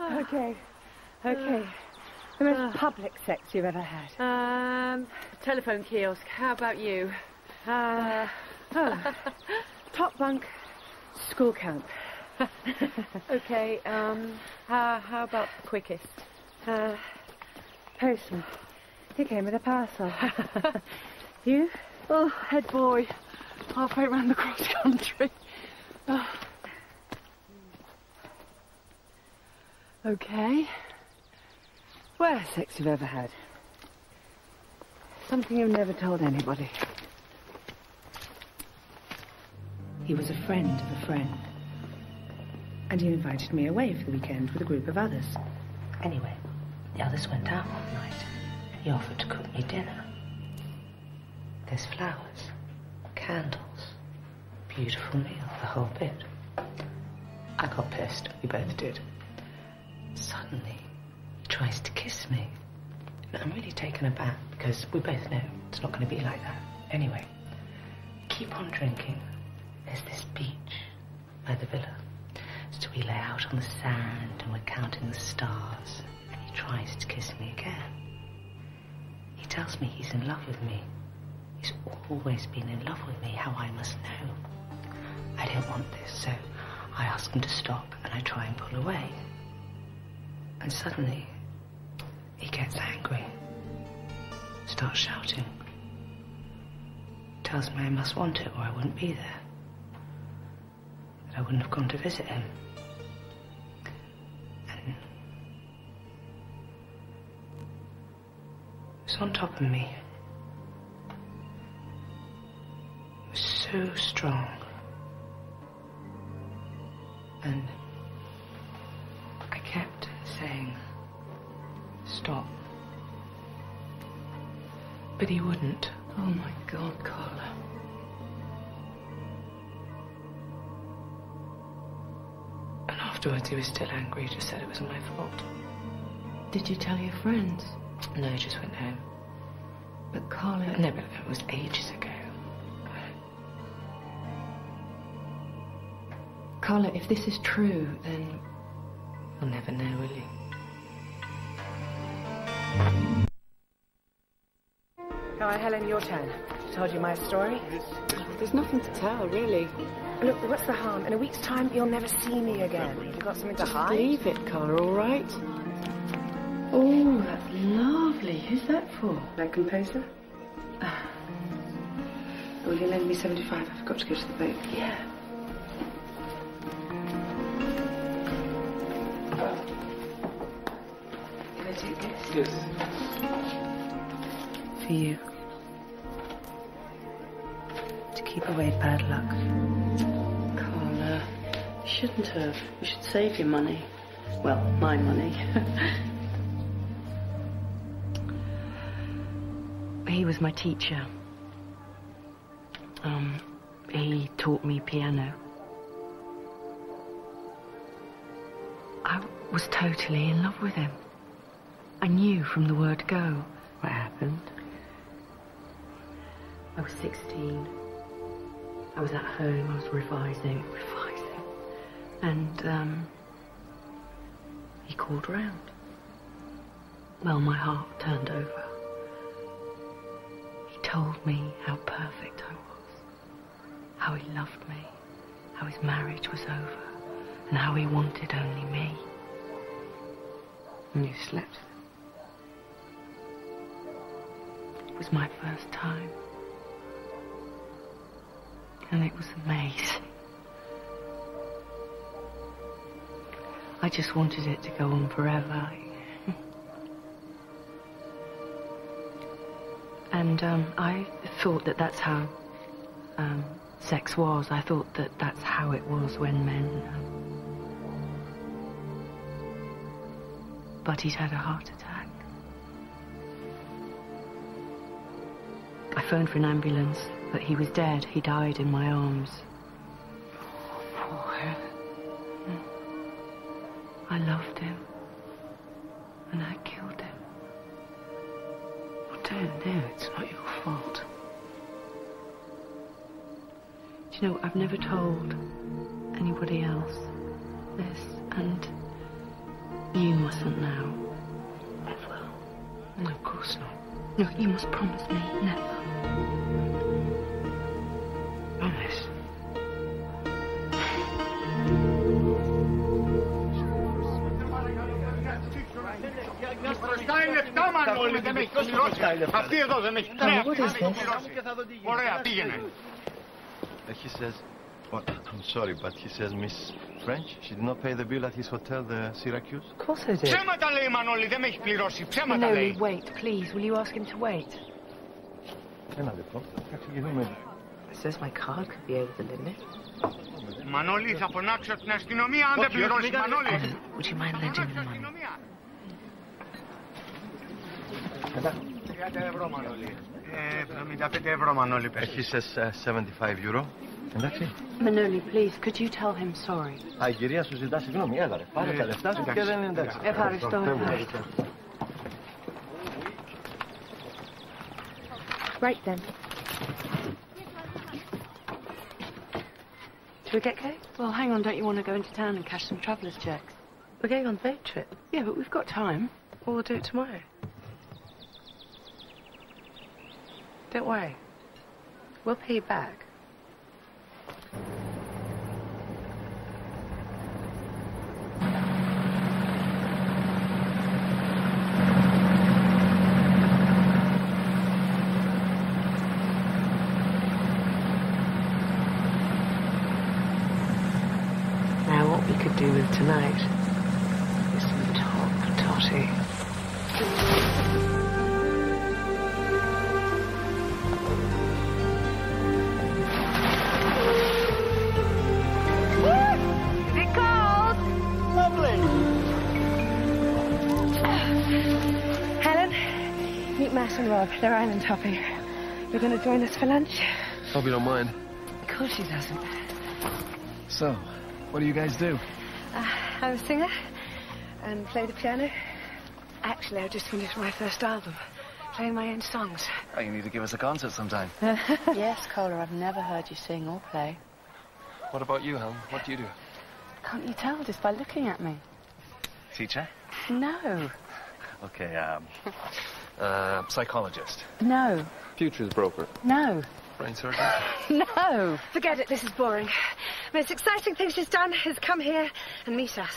okay, okay. The most public sex you've ever had? Um, telephone kiosk. How about you? Uh, oh, top bunk, school camp. okay, um, how, how about the quickest? Uh, postman. He came with a parcel. you? Oh, head boy. Halfway round the cross country. Okay. Worst sex you've ever had? Something you've never told anybody. He was a friend of a friend. And he invited me away for the weekend with a group of others. Anyway, the others went out one night. He offered to cook me dinner. There's flowers, candles, beautiful meal, the whole bit. I got pissed. We both did. Suddenly, he tries to kiss me. And I'm really taken aback because we both know it's not going to be like that. Anyway, keep on drinking. There's this beach by the villa. So we lay out on the sand and we're counting the stars. And he tries to kiss me again. He tells me he's in love with me. He's always been in love with me, how I must know. I don't want this, so I ask him to stop and I try and pull away. And suddenly, he gets angry, starts shouting, tells me I must want it or I wouldn't be there, that I wouldn't have gone to visit him. And was on top of me. It was so strong. And he wouldn't. Oh my God, Carla. And afterwards he was still angry, just said it was my fault. Did you tell your friends? No, he just went home. But Carla... No, but it was ages ago. Carla, if this is true, then... You'll never know, will you? All right, Helen, your turn. I told you my story. There's nothing to tell, really. Look, what's the harm? In a week's time, you'll never see me again. You've got something to hide. Leave it, Carla, all right? Oh, that's lovely. Who's that for? That composer? Will you lend me 75? I forgot to go to the boat. Yeah. Can I take this? Yes. For you. To keep away bad luck. Carla, you shouldn't have. You should save your money. Well, my money. he was my teacher. Um, he taught me piano. I was totally in love with him. I knew from the word go what happened. I was 16. I was at home, I was revising, revising. And, um, he called round. Well, my heart turned over. He told me how perfect I was, how he loved me, how his marriage was over, and how he wanted only me. And you slept. It was my first time. And it was amazing. I just wanted it to go on forever. and um, I thought that that's how um, sex was. I thought that that's how it was when men. Um... But he'd had a heart attack. I phoned for an ambulance, but he was dead. He died in my arms. Poor Helen. I loved him. And I killed him. I don't know. It's not your fault. Do you know, I've never told anybody else. this, and you mustn't know. Ever. No, of course not. No, you must promise me never. λεφτά Μανώλη, δεν με έχει πληρώσει. Αυτή εδώ δεν με έχει what is πληρώσει. this? Ωραία, πήγαινε. He says, well, I'm sorry, but he says Miss French. She did not pay the bill at his hotel, the Syracuse. Of course I did. Ψέματα λέει η Μανώλη, δεν με έχει πληρώσει. Ψέματα Manoli, λέει. wait, please. Will you ask him to wait? Ένα λεπτό. Θα ξεκινούμε. It says my card could be over the limit. Μανώλη, θα φωνάξω την αστυνομία αν δεν πληρώσει. Μανώλη. Would you mind lending me the money? Αστυνομία. 30 ευρώ Μανώλη. Ε, 75 ευρώ Μανώλη πες. He says uh, 75 euro. Εντάξει. Manoli, please, could you tell him sorry? Α, η κυρία σου ζητά συγγνώμη, έλα ρε. Πάρε τα λεφτά σου και δεν είναι εντάξει. Ευχαριστώ, ευχαριστώ. Right then. Should we get cake? Well, hang on, don't you want to go into town and cash some traveller's checks? We're going on a boat trip. Yeah, but we've got time. Well, we'll do it tomorrow. Don't worry. We'll pay you back. Now, what we could do with tonight Matt and Rob. They're island hopping. You're going to join us for lunch? Hope you don't mind. Of course she doesn't. So, what do you guys do? Uh, I'm a singer and play the piano. Actually, I just finished my first album, playing my own songs. Oh, you need to give us a concert sometime. yes, Carla, I've never heard you sing or play. What about you, Helen? What do you do? Can't you tell just by looking at me? Teacher? No. Okay, um, Uh, psychologist? No. Futures broker? No. Brain surgeon? no. Forget it, this is boring. The most exciting thing she's done is come here and meet us.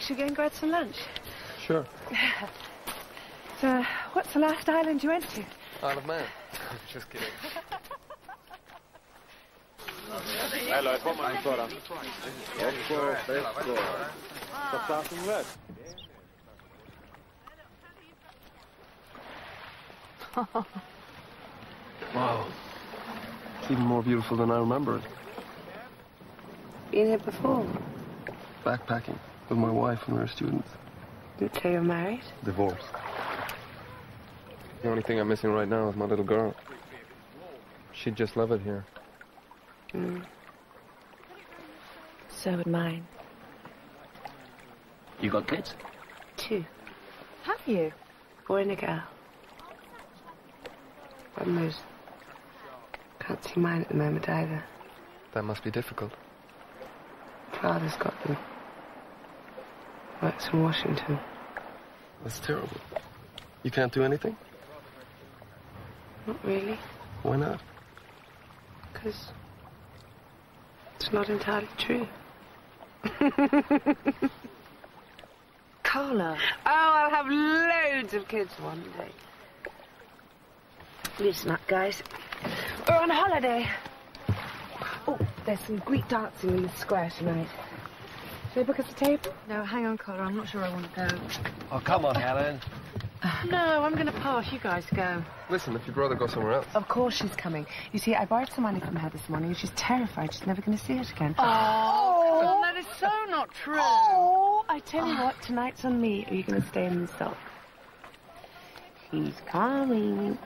Should we go and grab some lunch? Sure. so, what's the last island you went to? Isle of Man. Just kidding. Hello, it's one man, Cora. Of course, of course. Stop starting red. Wow. It's even more beautiful than I remember it. Been here before? Backpacking with my wife when we were students. Didn't say you're married? Divorced. The only thing I'm missing right now is my little girl. She'd just love it here. Mm. So would mine. You got kids? Two. Have you? Boy and a girl. Problem is, can't see mine at the moment either. That must be difficult. Father's got them. Works in Washington. That's terrible. You can't do anything? Not really, Why not? because it's not entirely true. Carla. Oh, I'll have loads of kids one day. Listen up, guys. We're on holiday. Oh, there's some Greek dancing in the square tonight. Shall we book us a table? No, hang on, Carla. I'm not sure I want to go. Oh, come on, Helen. No, I'm going to pass. You guys go. Listen, if you'd rather go somewhere else. Of course she's coming. You see, I borrowed some money from her this morning and she's terrified she's never going to see it again. Oh, come on! that is so not true. Oh, I tell you oh. what, tonight's on me. Are you going to stay in the sulk? She's coming.